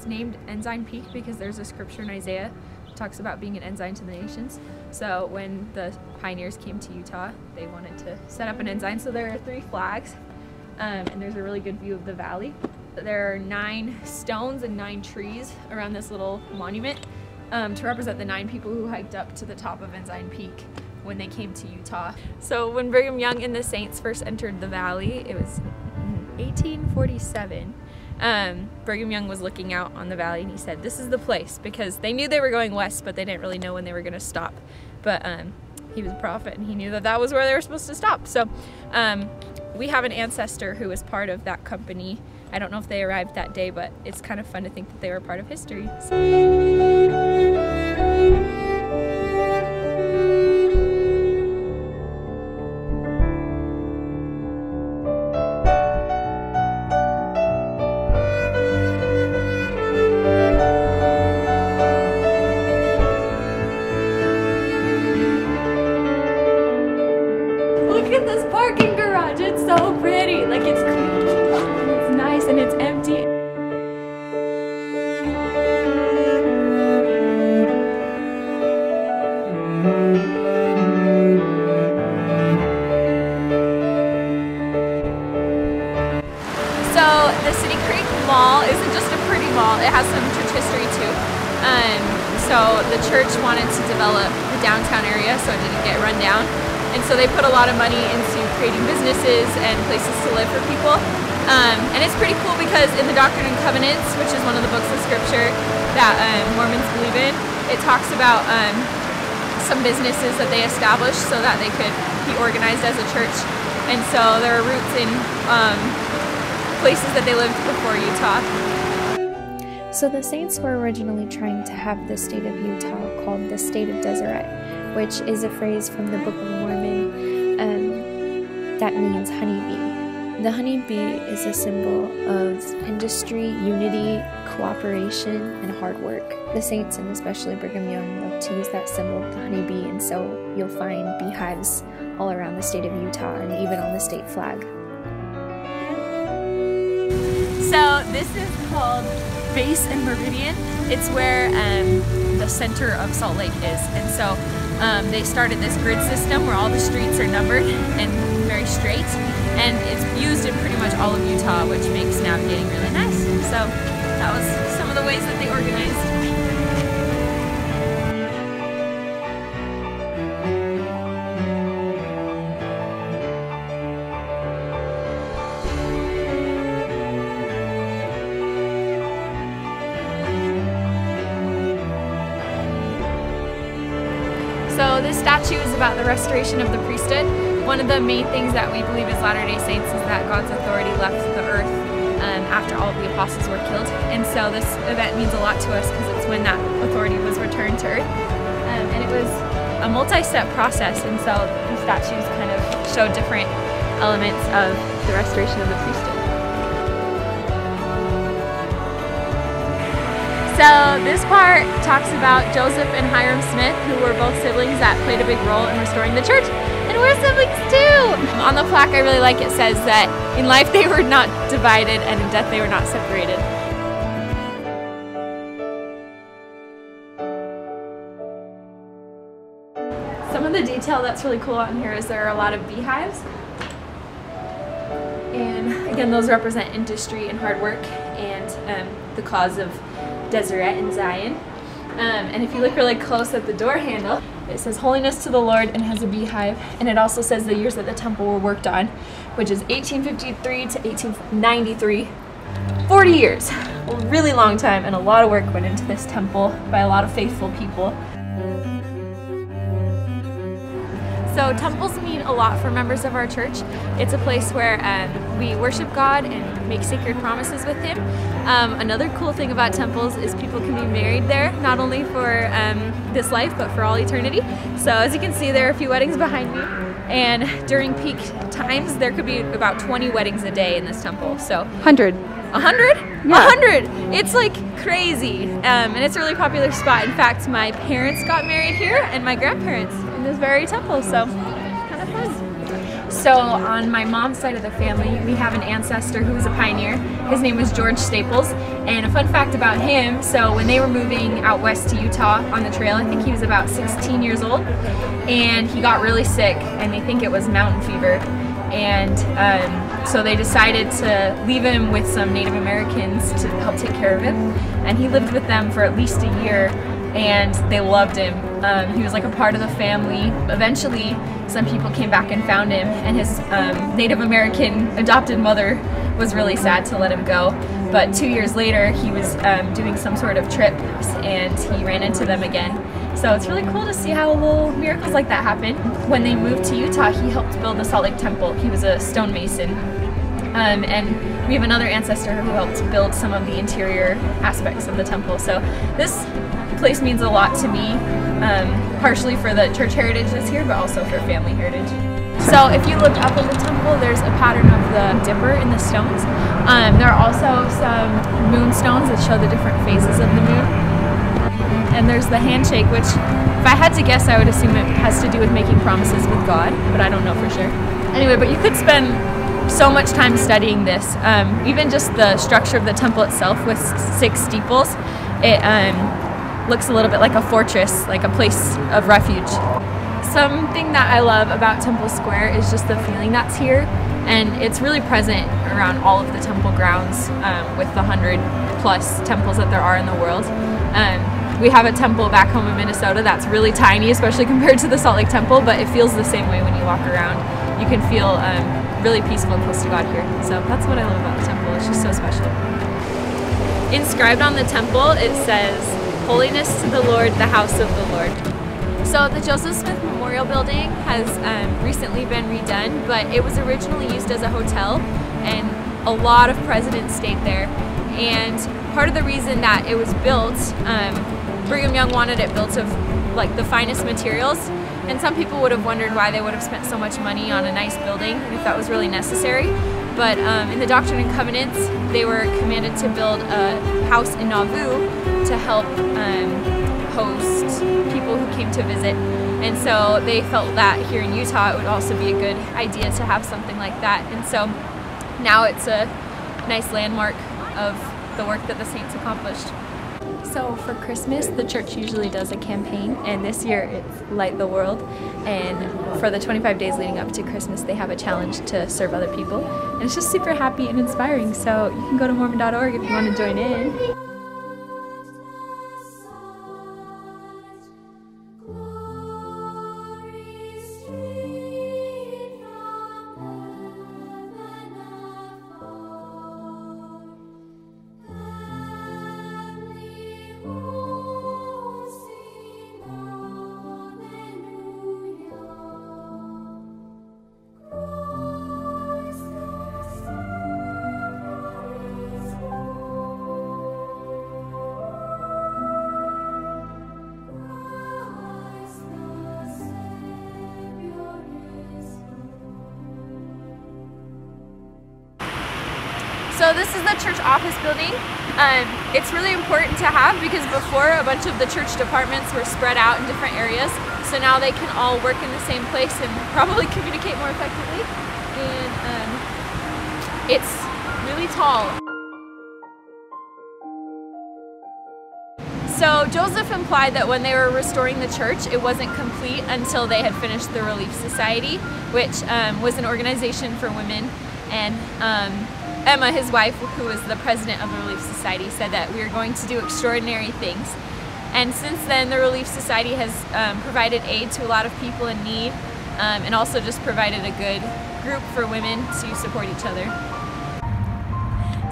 it's named Ensign Peak because there's a scripture in Isaiah that talks about being an ensign to the nations. So when the pioneers came to Utah, they wanted to set up an ensign. So there are three flags, um, and there's a really good view of the valley. There are nine stones and nine trees around this little monument um, to represent the nine people who hiked up to the top of Ensign Peak when they came to Utah. So when Brigham Young and the Saints first entered the valley, it was 1847. Um, Brigham Young was looking out on the valley and he said, This is the place because they knew they were going west, but they didn't really know when they were going to stop. But um, he was a prophet and he knew that that was where they were supposed to stop. So um, we have an ancestor who was part of that company. I don't know if they arrived that day, but it's kind of fun to think that they were part of history. So. So the church wanted to develop the downtown area so it didn't get run down. And so they put a lot of money into creating businesses and places to live for people. Um, and it's pretty cool because in the Doctrine and Covenants, which is one of the books of scripture that um, Mormons believe in, it talks about um, some businesses that they established so that they could be organized as a church. And so there are roots in um, places that they lived before Utah. So the Saints were originally trying to have the state of Utah called the state of Deseret, which is a phrase from the Book of Mormon um, that means honeybee. The honeybee is a symbol of industry, unity, cooperation, and hard work. The Saints, and especially Brigham Young, love to use that symbol of the honeybee, and so you'll find beehives all around the state of Utah and even on the state flag. So this is called base and meridian. It's where um, the center of Salt Lake is. And so um, they started this grid system where all the streets are numbered and very straight. And it's used in pretty much all of Utah, which makes navigating really nice. So that was some of the ways that they organized. Statue is about the restoration of the priesthood. One of the main things that we believe as Latter-day Saints is that God's authority left the earth um, after all of the apostles were killed. And so this event means a lot to us because it's when that authority was returned to earth. Um, and it was a multi-step process and so the statues kind of show different elements of the restoration of the priesthood. So this part talks about Joseph and Hyrum Smith, who were both siblings that played a big role in restoring the church. And we're siblings too! On the plaque I really like it says that in life they were not divided and in death they were not separated. Some of the detail that's really cool on here is there are a lot of beehives. And again, those represent industry and hard work and um, the cause of Deseret in Zion. Um, and if you look really close at the door handle, it says holiness to the Lord and has a beehive. And it also says the years that the temple were worked on, which is 1853 to 1893. 40 years, a really long time, and a lot of work went into this temple by a lot of faithful people. So temples mean a lot for members of our church. It's a place where um, we worship God and make sacred promises with Him. Um, another cool thing about temples is people can be married there, not only for um, this life, but for all eternity. So as you can see, there are a few weddings behind me. And during peak times, there could be about 20 weddings a day in this temple. So 100. 100? Yeah. 100! It's like crazy. Um, and it's a really popular spot. In fact, my parents got married here and my grandparents in this very temple, so kind of fun. So on my mom's side of the family, we have an ancestor who was a pioneer. His name was George Staples. And a fun fact about him, so when they were moving out west to Utah on the trail, I think he was about 16 years old, and he got really sick, and they think it was mountain fever. And um, so they decided to leave him with some Native Americans to help take care of him. And he lived with them for at least a year, and they loved him. Um, he was like a part of the family. Eventually, some people came back and found him, and his um, Native American adopted mother was really sad to let him go. But two years later, he was um, doing some sort of trip, and he ran into them again. So it's really cool to see how little miracles like that happen. When they moved to Utah, he helped build the Salt Lake Temple. He was a stonemason. Um, and we have another ancestor who helped build some of the interior aspects of the temple. So this place means a lot to me, um, partially for the church heritage that's here, but also for family heritage. So if you look up in the temple, there's a pattern of the dipper in the stones. Um, there are also some moonstones that show the different phases of the moon. And there's the handshake, which if I had to guess, I would assume it has to do with making promises with God, but I don't know for sure. Anyway, but you could spend so much time studying this. Um, even just the structure of the temple itself with six steeples, it um, looks a little bit like a fortress, like a place of refuge. Something that I love about Temple Square is just the feeling that's here, and it's really present around all of the temple grounds um, with the hundred plus temples that there are in the world. Um, we have a temple back home in Minnesota that's really tiny, especially compared to the Salt Lake Temple, but it feels the same way when you walk around. You can feel um, really peaceful and close to God here. So that's what I love about the temple. It's just so special. Inscribed on the temple, it says, Holiness to the Lord, the house of the Lord. So the Joseph Smith Memorial Building has um, recently been redone, but it was originally used as a hotel, and a lot of presidents stayed there. And part of the reason that it was built, um, Brigham Young wanted it built of like the finest materials, and some people would have wondered why they would have spent so much money on a nice building if that was really necessary. But um, in the Doctrine and Covenants, they were commanded to build a house in Nauvoo to help um, host people who came to visit. And so they felt that here in Utah it would also be a good idea to have something like that. And so now it's a nice landmark of the work that the saints accomplished. So for Christmas, the church usually does a campaign, and this year it's Light the World. And for the 25 days leading up to Christmas, they have a challenge to serve other people. And it's just super happy and inspiring. So you can go to Mormon.org if you want to join in. So this is the church office building. Um, it's really important to have because before a bunch of the church departments were spread out in different areas. So now they can all work in the same place and probably communicate more effectively. And um, it's really tall. So Joseph implied that when they were restoring the church, it wasn't complete until they had finished the Relief Society, which um, was an organization for women. And um, Emma, his wife, who was the president of the Relief Society, said that we are going to do extraordinary things. And since then, the Relief Society has um, provided aid to a lot of people in need um, and also just provided a good group for women to support each other.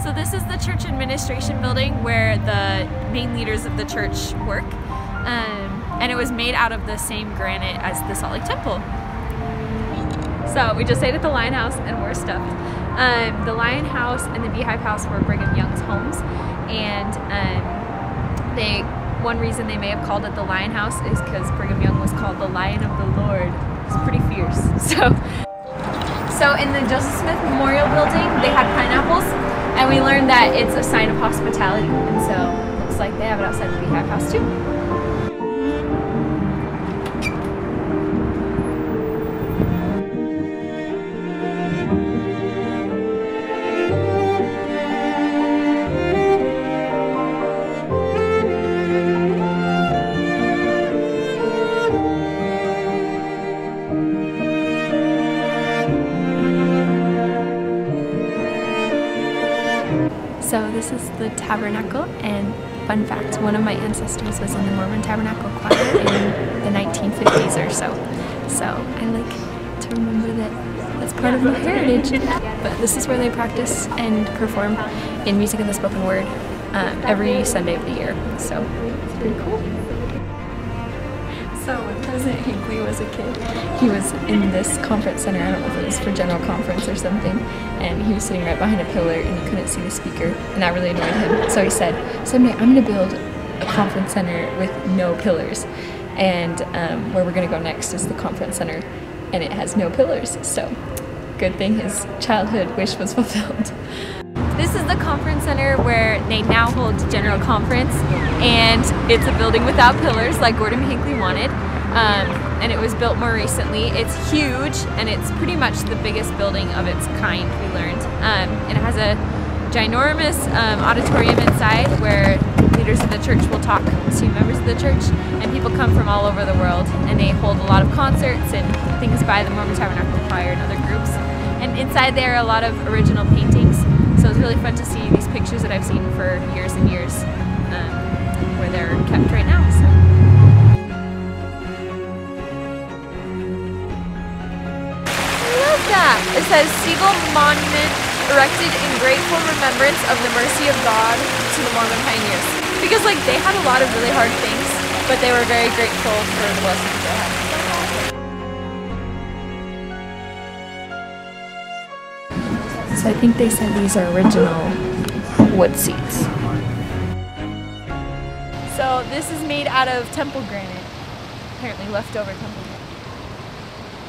So this is the church administration building where the main leaders of the church work. Um, and it was made out of the same granite as the Salt Lake Temple. So we just stayed at the Lion House and we're stuffed. Um, the Lion House and the Beehive House were Brigham Young's homes, and um, they one reason they may have called it the Lion House is because Brigham Young was called the Lion of the Lord. It's pretty fierce. So, so in the Joseph Smith Memorial Building, they had pineapples, and we learned that it's a sign of hospitality, and so looks like they have it outside the Beehive House too. This is the tabernacle, and fun fact, one of my ancestors was in the Mormon Tabernacle Choir in the 1950s or so. So I like to remember that that's part of my heritage. But this is where they practice and perform in music and the spoken word um, every Sunday of the year. So it's pretty cool. President Hinckley was a kid, he was in this conference center, I don't know if it was for general conference or something, and he was sitting right behind a pillar and he couldn't see the speaker, and that really annoyed him. So he said, someday I'm going to build a conference center with no pillars, and um, where we're going to go next is the conference center, and it has no pillars. So good thing his childhood wish was fulfilled. This is the conference center where they now hold general conference and it's a building without pillars like Gordon Hinckley wanted um, and it was built more recently. It's huge and it's pretty much the biggest building of its kind we learned um, and it has a ginormous um, auditorium inside where leaders of the church will talk to members of the church and people come from all over the world and they hold a lot of concerts and things by the Mormon Tabernacle Choir and other groups and inside there are a lot of original paintings so it's really fun to see these pictures that I've seen for years and years um, where they're kept right now. So. Says Seagull Monument erected in grateful remembrance of the mercy of God to the Mormon pioneers. Because like they had a lot of really hard things, but they were very grateful for the blessings they had. So I think they said these are original wood seats. So this is made out of temple granite, apparently leftover temple granite.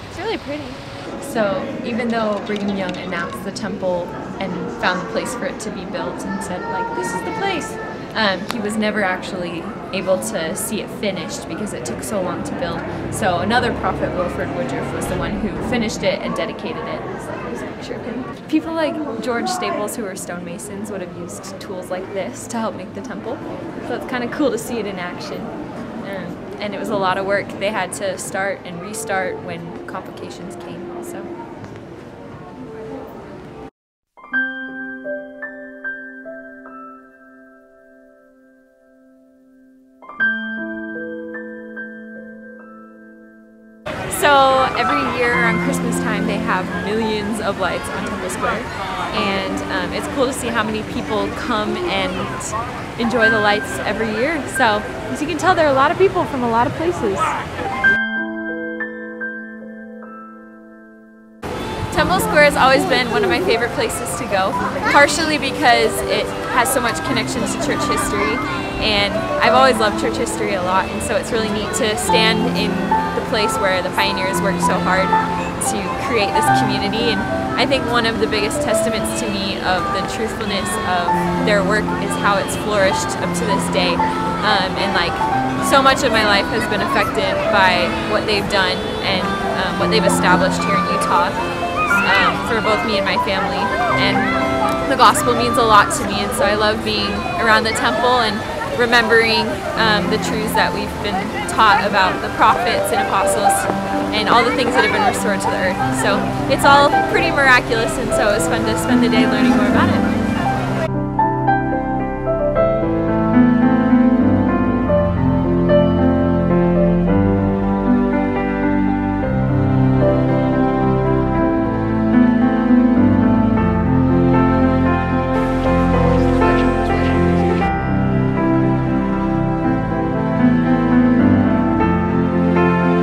It's really pretty. So even though Brigham Young announced the temple and found the place for it to be built and said like, this is the place, um, he was never actually able to see it finished because it took so long to build. So another prophet, Wilford Woodruff, was the one who finished it and dedicated it. People like George Staples, who were stonemasons, would have used tools like this to help make the temple. So it's kind of cool to see it in action. Um, and it was a lot of work. They had to start and restart when complications came. So. So every year around Christmas time, they have millions of lights on Temple Square, and um, it's cool to see how many people come and enjoy the lights every year. So as you can tell, there are a lot of people from a lot of places. Square has always been one of my favorite places to go, partially because it has so much connection to church history, and I've always loved church history a lot, and so it's really neat to stand in the place where the pioneers worked so hard to create this community, and I think one of the biggest testaments to me of the truthfulness of their work is how it's flourished up to this day, um, and like so much of my life has been affected by what they've done and um, what they've established here in Utah um, for both me and my family. And the gospel means a lot to me, and so I love being around the temple and remembering um, the truths that we've been taught about the prophets and apostles and all the things that have been restored to the earth. So it's all pretty miraculous, and so it was fun to spend the day learning more about it.